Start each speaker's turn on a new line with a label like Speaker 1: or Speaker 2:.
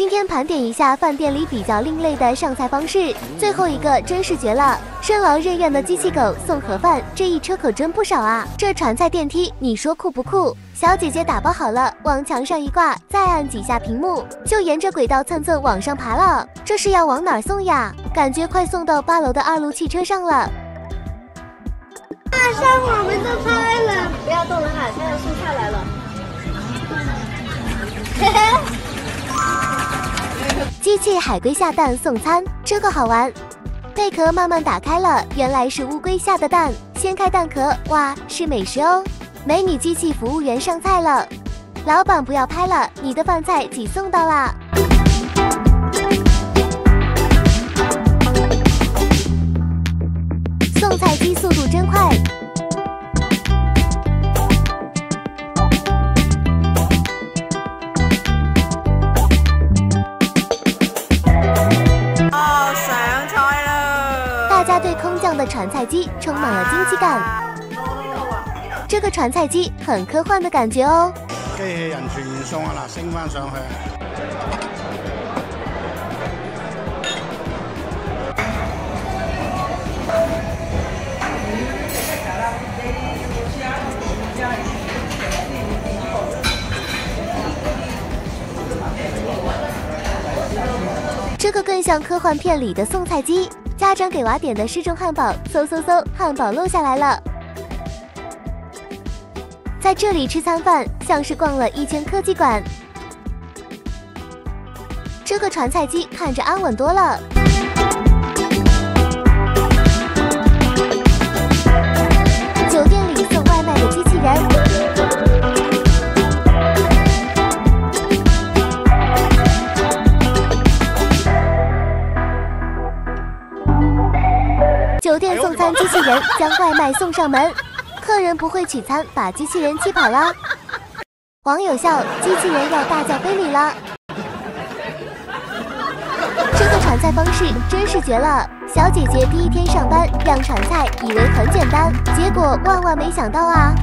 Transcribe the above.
Speaker 1: 今天盘点一下饭店里比较另类的上菜方式，最后一个真是绝了！任劳任怨的机器狗送盒饭，这一车可真不少啊！这传菜电梯，你说酷不酷？小姐姐打包好了，往墙上一挂，再按几下屏幕，就沿着轨道蹭蹭往上爬了。这是要往哪儿送呀？感觉快送到八楼的二路汽车上了。
Speaker 2: 马上我们就开了，不要动了哈，现在送菜来了。
Speaker 1: 机器海龟下蛋送餐，这个好玩。贝壳慢慢打开了，原来是乌龟下的蛋。掀开蛋壳，哇，是美食哦！美女机器服务员上菜了，老板不要拍了，你的饭菜挤送到啦。送菜机速度真快。对空降的传菜机充满了惊奇感，这个传菜机很科幻的感觉哦。
Speaker 3: 机器人全员送啊，嗱，升翻上去。
Speaker 1: 这个更像科幻片里的送菜机。家长给娃点的失重汉堡，嗖嗖嗖，汉堡漏下来了。在这里吃餐饭，像是逛了一圈科技馆。这个传菜机看着安稳多了。酒店送餐机器人将外卖送上门，客人不会取餐，把机器人气跑了。网友笑，机器人要大叫非礼了。这个传菜方式真是绝了！小姐姐第一天上班让传菜，以为很简单，结果万万没想到啊！